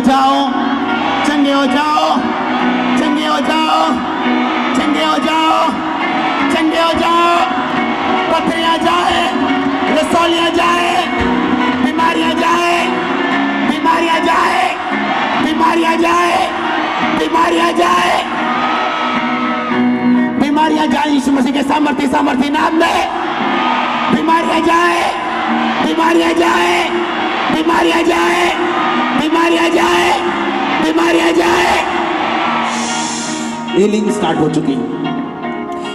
जाओ। चंगे हो जाओ। चंगे हो जाओ। चंगे हो जाओ। चंगे हो जाओ। पथरियाँ जाए, रसौलियाँ जाए, बीमारियाँ जाए बीमारियाँ जाए बीमारियाँ जाए बीमारियाँ जाए। बीमारियाँ जाए, यीशु मसीह के सामर्थ्य सामर्थ्य नाम में। बीमारियाँ जाए बीमारियाँ जाए। बीमारियाँ जाए बीमारियाँ जाए बीमारियाँ जाए। हीलिंग स्टार्ट हो चुकी।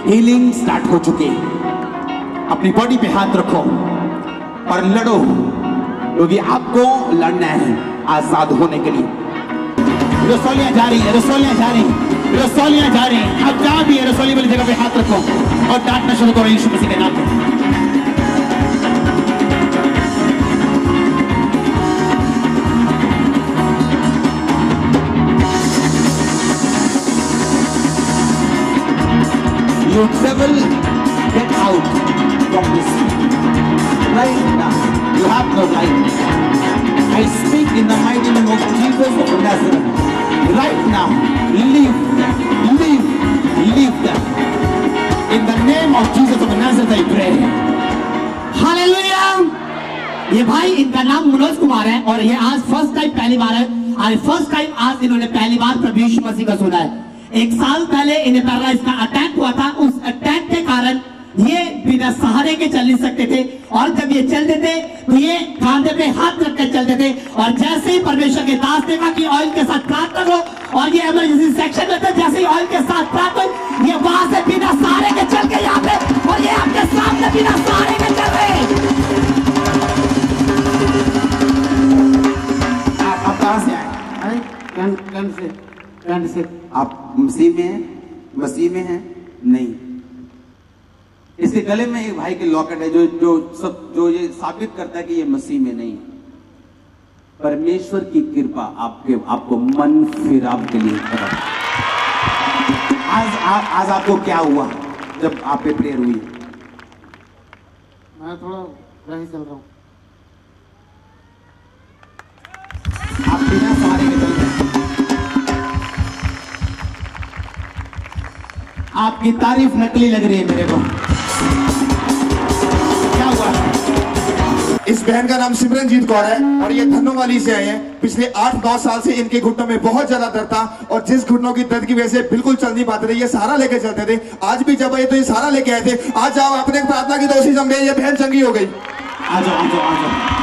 हीलिंग स्टार्ट हो चुकी। अपनी बॉडी पे हाथ रखो और लड़ो क्योंकि आपको लड़ना है आज़ाद होने के लिए। रसोलियाँ जा रही है रसोलियाँ जा रही हैं, रसोलियाँ जा रही हैं। आप जहाँ भी है रसोली वाली जगह पे हाथ रखो और डांटना शुरू करो यीशु मसीह के नाम पे। You devil, get out from this right now. You have no right. I speak in the mighty name of Jesus of Nazareth. Right now, leave leave, leave them. In the name of Jesus of Nazareth, I pray. Hallelujah ये भाई इनका नाम मनोज कुमार है और ये आज first time पहली बार है आज फ़र्स्ट टाइम आज इन्होंने पहली बार प्रभु यीशु मसीह का सुना है एक साल पहले इन्हें पैरालाइज का अटैक हुआ था उस अटैक के कारण ये बिना सहारे के चल नहीं सकते थे। और जब ये चलते थे तो ये कांधे पे हाथ रख कर चलते थे। और जैसे ही परमेश्वर के दास कहा कि ऑयल के साथ प्राप्त करो और ये इमरजेंसी सेक्शन में थे जैसे ही ऑयल के साथ प्रार्थना हुई, ये वहाँ से बिना सहारे के चल के यहाँ पे और ये आपके सामने बिना सहारे के चल रहे आप आप से आए? कन से। कन से आप मसीह में हैं मसीह में हैं? नहीं। इसके गले में एक भाई के लॉकेट है जो जो सब जो ये साबित करता है कि ये मसीह में नहीं परमेश्वर की कृपा आपके आपको मन फिराव के लिए कर। आज आ, आज आपको क्या हुआ जब आप पे प्रेयर हुई? मैं थोड़ा वही चल रहा हूँ। आपकी तारीफ़ नकली लग रही है मेरे को। क्या हुआ? इस बहन का नाम सिमरनजीत कौर है और ये धनोवाली से आए हैं। पिछले आठ नौ साल से इनके घुटनों में बहुत ज़्यादा दर्द था और जिस घुटनों की दर्द की वजह से बिल्कुल चल नहीं पाते थे ये सहारा लेके चलते थे। आज भी जब आए तो ये सहारा लेके आए थे। आज आप आपने प्रार्थना की तो उसी समय ये बहन चंगी हो गई। आ जाओ आ जाओ आ जाओ।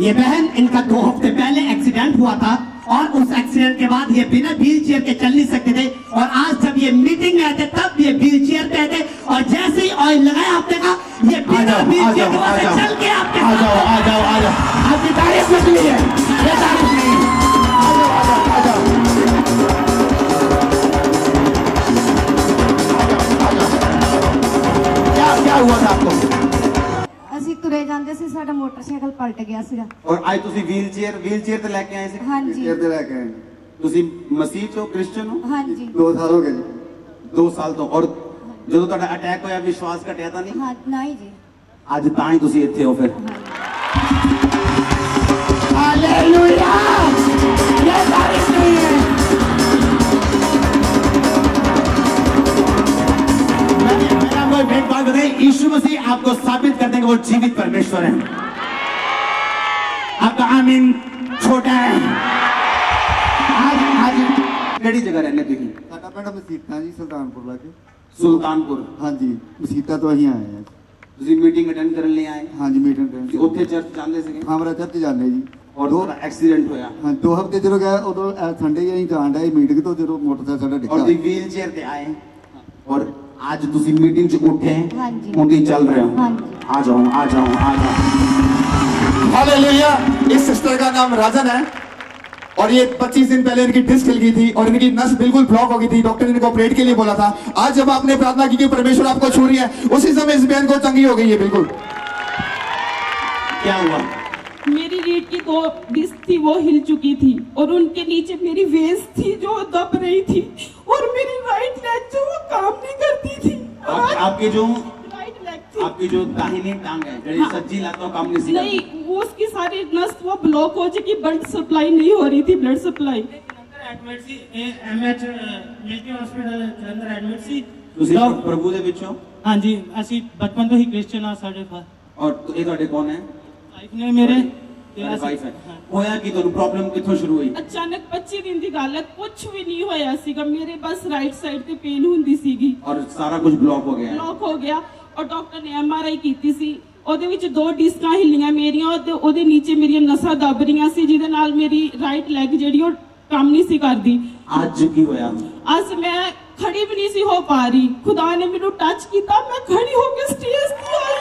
ये बहन इनका दो हफ़्ते पहले एक्सीडेंट हुआ था और उस एक्सीडेंट के बाद ये बिना व्हील चेयर के चल नहीं सकते थे। और आज जब ये मीटिंग में आते थे तब ये व्हील चेयर पे थे और जैसे ही ऑयल लगाया आपने कहा ये बिना व्हील चेयर के चल के आपके आ जाओ आ जाओ आ जाओ। आपकी तारीफ़ नकली है। ਸਾਡਾ ਮੋਟਰਸਾਈਕਲ ਪਲਟ ਗਿਆ ਸੀਗਾ ਔਰ ਅੱਜ ਤੁਸੀਂ ਵੀਲਚੇਅਰ ਵੀਲਚੇਅਰ ਤੇ ਲੈ ਕੇ ਆਏ ਸੀ ਹਾਂਜੀ ਵੀਲਚੇਅਰ ਤੇ ਲੈ ਕੇ ਆਏ ਤੁਸੀਂ ਮਸੀਹ ਚੋ ਕ੍ਰਿਸਚੀਅਨ ਹੋ ਹਾਂਜੀ ਦੋ ਸਾਲ ਹੋ ਗਏ ਜੀ ਦੋ ਸਾਲ ਤੋਂ ਔਰ ਜਦੋਂ ਤੁਹਾਡਾ ਅਟੈਕ ਹੋਇਆ ਵਿਸ਼ਵਾਸ ਘਟਿਆ ਤਾਂ ਨਹੀਂ ਹਾਂ ਨਹੀਂ ਜੀ ਅੱਜ ਤਾਂ ਹੀ ਤੁਸੀਂ ਇੱਥੇ ਹੋ ਫਿਰ ਹਾਲੇਲੂਇਆ आपको एक बात बताई यीशु मसीह आपको साबित कर देंगे वो जीवित परमेश्वर है आपका आमीन छोटा है आज आज ਕਿਹੜੀ ਜਗ੍ਹਾ ਰਹਿੰਦੇ ਤੁਸੀਂ ਸਾਡਾ ਪਿੰਡ ਮਸੀਤਾਂ ਜੀ ਸੁਲਤਾਨਪੁਰ ਲਾਗੇ ਸੁਲਤਾਨਪੁਰ ਹਾਂਜੀ ਮਸੀਤਾਂ ਤੋਂ ਅਸੀਂ ਆਏ ਹਾਂ ਤੁਸੀਂ ਮੀਟਿੰਗ ਅਟੈਂਡ ਕਰਨ ਲਈ ਆਏ ਹਾਂਜੀ ਮੀਟਿੰਗ ਕਰਨ ਤੁਸੀਂ ਉੱਥੇ ਚਰਚ ਜਾਂਦੇ ਸੀਗੇ ਖਾਮਰਾ ਚਰਚ ਜਾਂਦੇ ਜੀ ਔਰ ਤੁਹਾਡਾ ਐਕਸੀਡੈਂਟ ਹੋਇਆ ਹਾਂ ਦੋ ਹਫ਼ਤੇ ਜਦੋਂ ਗਏ ਉਦੋਂ ਸੰਡੇ ਹੀ ਅਸੀਂ ਜਾਣ ਡਏ ਮੀਟਿੰਗ ਤੋਂ ਜਦੋਂ ਮੋਟਰਸਾਈਕਲ ਸਾਡਾ ਔਰ ਡਿੱਗਾ ਤੁਸੀਂ ਵੀਲ ਚੇਅਰ ਤੇ ਆਏ ਔਰ ਅੱਜ ਤੁਸੀਂ ਮੀਟਿੰਗ 'ਚ ਉੱਠੇ ਹਾਂਜੀ। ਹੁਣ ਤੁਸੀਂ ਚੱਲ ਰਹੇ ਹੋ ਹਾਂਜੀ। ਆ ਜਾਓ ਆ ਜਾਓ ਆ ਜਾਓ हालेलुया इस सिस्टर का नाम राजन है और ये 25 दिन पहले इनकी डिस्क हिल गई थी और इनकी नस बिल्कुल ब्लॉक हो गई थी डॉक्टर ने इनको ऑपरेट के लिए बोला था आज जब आपने प्रार्थना की कि परमेश्वर आपको छू रही है उसी समय इस बहन को चंगी हो गई है बिल्कुल क्या हुआ मेरी रीढ़ की दो डिस्क थी वो हिल चुकी थी और उनके नीचे मेरी वेस थी जो दब रही थी और मेरी राइट लेग जो वो काम नहीं करती थी आप, आपके जो राइट लेग थी आपकी जो दाहिनी टांग है जड़ी हाँ। सज्जी लातों काम नहीं नहीं सिखा वो उसकी सारी नस वो ब्लॉक हो चुकी ब्लड सप्लाई नहीं हो रही थी ब्लड सप्लाई ਐਡਮਿਟ ਸੀ ਇਹ MH Milky hospital Jalandhar admit ਸੀ ਤੁਸੀਂ ਡਾਕ- ਪ੍ਰਭੂ ਦੇ ਵਿੱਚੋਂ ਹਾਂਜੀ ਅਸੀਂ ਬਚਪਨ ਤੋਂ ਹੀ ਕ੍ਰਿਸਚੀਅਨ ਆ ਸਾਡੇ ਔਰ ਇਹ ਤੁਹਾਡੇ ਕੌਣ ਹੈ ਵਾਈਫ ਨੇ ਮੇਰੇ ਵਾਈਫ ਹੈ। ਹਾਂ। ਹੋਇਆ ਕੀ ਤੁਹਾਨੂੰ? ਪ੍ਰੋਬਲਮ ਕਿੱਥੋਂ ਸ਼ੁਰੂ ਹੋਈ? ਅਚਾਨਕ 25 ਦਿਨ ਦੀ ਗੱਲ ਹੈ ਕੁਝ ਵੀ ਨਹੀਂ ਹੋਇਆ ਸੀਗਾ। ਮੇਰੇ ਬਸ ਰਾਈਟ ਸਾਈਡ ਤੇ ਪੇਨ ਹੁੰਦੀ ਸੀਗੀ। ਔਰ ਸਾਰਾ ਕੁਝ ਬਲੌਕ ਹੋ ਗਿਆ। ਬਲੌਕ ਹੋ ਗਿਆ ਔਰ ਡਾਕਟਰ ਨੇ ਐਮਆਰਆਈ ਕੀਤੀ ਸੀ। ਉਹਦੇ ਵਿੱਚ ਦੋ ਡਿਸਕਾਂ ਹਿੱਲੀਆਂ ਮੇਰੀਆਂ ਤੇ ਉਹਦੇ ਨੀਚੇ ਮੇਰੀਆਂ ਨਸਾਂ ਦਬ ਰਹੀਆਂ ਸੀ ਜਿਹਦੇ ਨਾਲ ਮੇਰੀ ਰਾਈਟ ਲੈਗ ਜਿਹੜੀ ਉਹ ਕੰਮ ਨਹੀਂ ਸੀ ਕਰਦੀ। ਅੱਜ ਕੀ ਹੋਇਆ? ਅੱਜ ਮੈਂ ਖੜੀ ਵੀ ਨਹੀਂ ਸੀ ਹੋ ਪਾ ਰਹੀ। ਖੁਦਾ ਨੇ ਮੈਨੂੰ ਟੱਚ ਕੀਤਾ ਮੈਂ ਖੜੀ ਹੋ ਕੇ ਸਟੇਜ ਤੇ ਆਈ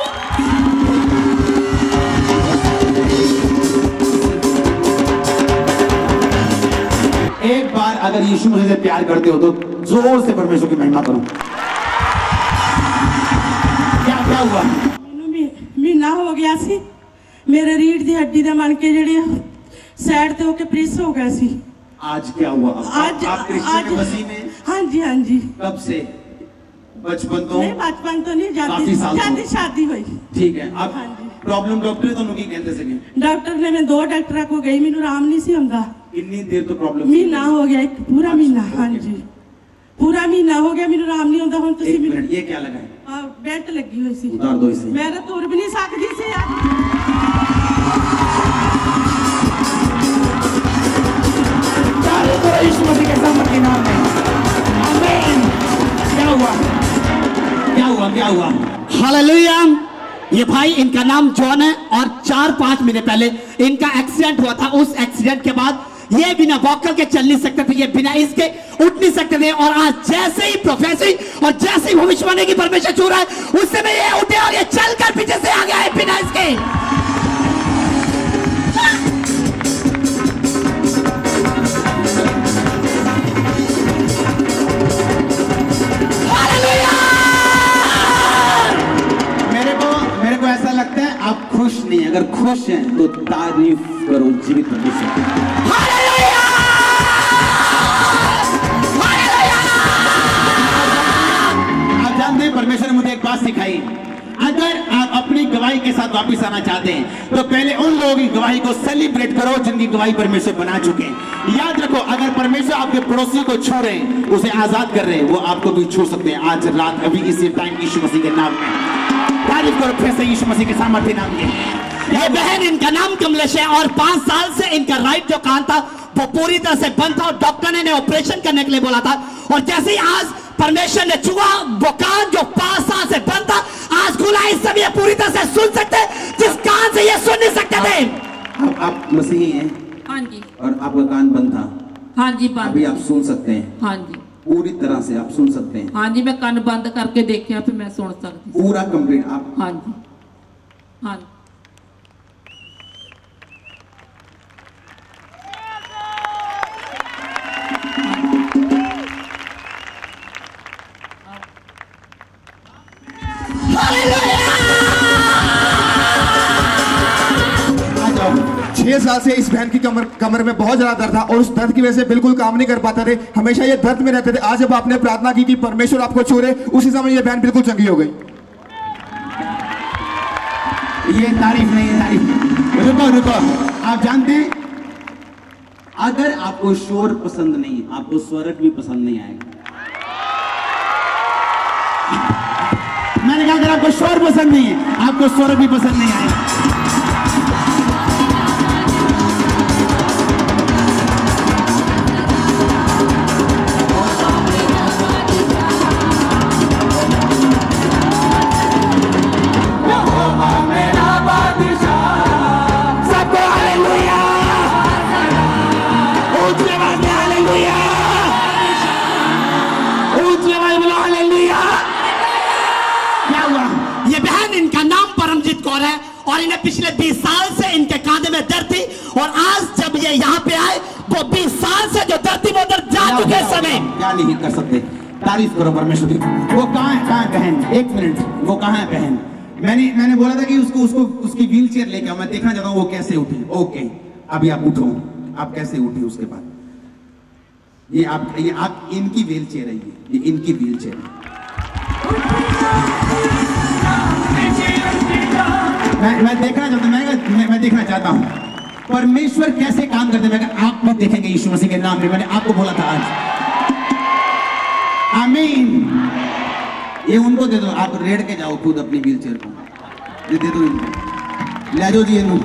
एक बार अगर यीशु मसीह से प्यार करते हो तो जोर से परमेश्वर की महिमा करो क्या क्या हुआ ਮੈਨੂੰ ਮਹੀ- ਮਹੀਨਾ ਹੋ ਗਿਆ ਸੀ ਮੇਰੇ ਰੀੜ ਦੀ ਹੱਡੀ ਦਾ ਮਣ ਕੇ ਜਿਹੜੇ ਸਾਈਡ ਤੇ ਹੋ ਕੇ ਪ੍ਰਿਸ ਹੋ ਗਿਆ ਸੀ आज क्या हुआ अब? ਅੱਜ आप क्रिश्चियन मसीह में ਹਾਂਜੀ ਹਾਂਜੀ कब से बचपन तो ਨਹੀਂ ਬਚਪਨ ਤੋਂ ਨਹੀਂ ਕਾਫੀ ਜਾਂਦੀ ਸਾਲ ਤੋਂ। ਜਾਂਦੀ ਸ਼ਾਦੀ ਹੋਈ ਠੀਕ ਹੈ अब ਹਾਂਜੀ। प्रॉब्लम डॉक्टर ਤੁਹਾਨੂੰ ਕੀ ਕਹਿੰਦੇ ਸੀਗੇ ਡਾਕਟਰ ਨੇ ਮੈਂ ਦੋ ਡਾਕਟਰਾਂ ਕੋ ਗਈ ਮੈਨੂੰ ਆਰਾਮ ਨਹੀਂ ਸੀ ਹੁੰਦਾ इतनी देर तो प्रॉब्लम महीना हो गया एक ਮੈਨੂੰ अच्छा, मिनट ये क्या लगा है उतार दो इसे। के नाम आमीन क्या हुआ? क्या हुआ क्या हुआ? हालेलुया ये भाई इनका नाम जॉन है और चार पाँच महीने पहले इनका एक्सीडेंट हुआ था। उस एक्सीडेंट के बाद ये बिना वॉक करके चल नहीं सकते थे ये बिना इसके उठ नहीं सकते थे। और आज जैसे ही प्रोफेसर और जैसे ही भविष्यवाणी की परमेश्वर छू रहा है, उस समय हैं तो तारीफ़ करो जीवित हैं, परमेश्वर ने मुझे एक बात सिखाई। अगर आप अपनी गवाही के साथ वापस आना चाहते हैं तो पहले उन लोगों की गवाही को सेलिब्रेट करो जिनकी गवाही परमेश्वर बना चुके हैं। याद रखो, अगर परमेश्वर आपके पड़ोसी को छू रहे हैं, उसे आज़ाद कर रहे हैं, वो आपको भी छू सकते हैं। आज रात अभी इसी टाइम यीशु मसीह के नाम में। तारीफ़ करो, फिर से यीशु मसीह के सामर्थ्य नाम के ये बहन इनका नाम कमलेश है और पाँच साल से इनका राइट जो कान था वो पूरी तरह से बंद था और डॉक्टर ने ऑपरेशन करने के लिए बोला था। और जैसे ही आज परमेश्वर ने छुआ वो कान जो पाँच साल से बंद था आज खुला इस सब ये पूरी तरह से सुन सकते जिस कान से ये सुन नहीं सकते थे। आप, आप मसीही हैं? हाँ जी। और आपका कान बंद था? हाँ जी बंद। अभी आप सुन सकते हैं। हाँ जी। पूरी तरह से आप सुन सकते हैं। हाँ जी मैं कान बंद करके देखे फिर मैं सुन सकती पूरा कंप्लीट आप हाँ जी। हाँ जी। छह साल से इस बहन की कमर कमर में बहुत ज़्यादा दर्द था और उस दर्द की वजह से बिल्कुल काम नहीं कर पाते थे। हमेशा ये दर्द में रहते थे। आज जब आपने प्रार्थना की कि परमेश्वर आपको छू रहे उसी समय ये बहन बिल्कुल चंगी हो गई। ये तारीफ़ नहीं है तारीफ़। रुको रुको। आप जानते हैं अगर आपको शोर पसंद नहीं आपको स्वरक भी पसंद नहीं आएगा। मैंने कहा अगर आपको शोर पसंद नहीं है आपको स्वरक भी पसंद नहीं आएगा। कौर है और इन्हें पिछले 20 साल से इनके कांधे में दर्द थी और आज जब ये यहाँ पे आए वो 20 साल से जो दर्द थी वो दर्द जा चुके समय क्या नहीं कर सकते? तारीफ़ करो परमेश्वर की। वो कहाँ है? कहाँ बहन? एक मिनट। वो कहाँ है बहन? मैंने मैंने बोला था कि उसको उसको उसकी व्हील चेयर लेके मैं देखना चाहता हूँ वो कैसे उठी। ओके अभी आप उठो। आप कैसे उठी उसके बाद? ये आप ये आप इनकी व्हील चेयर है ये। ये इनकी व्हील चेयर है। मैं मैं देखना चाहता हूँ मैं, मैं देखना चाहता हूँ। परमेश्वर कैसे काम करते मैं आप भी देखेंगे यीशु मसीह के नाम में मैंने आपको बोला था आज। आमीन। ये उनको दे दो। आप रेड के जाओ खुद अपनी व्हील चेयर को ये दे दो ले जाओ जी इनको।